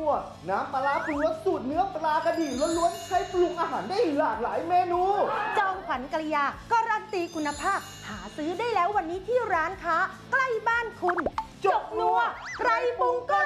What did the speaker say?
ัว น้ำปลาร้าปรุรสสูตรเนื้อปลากระดี่ล้วนๆใช้ปรุงอาหารได้หลากหลายเมนู จองขวัญกริยาการันตีคุณภาพ หาซื้อได้แล้ววันนี้ที่ร้านค้า ใกล้บ้านคุณจบนัว ใครปรุงก็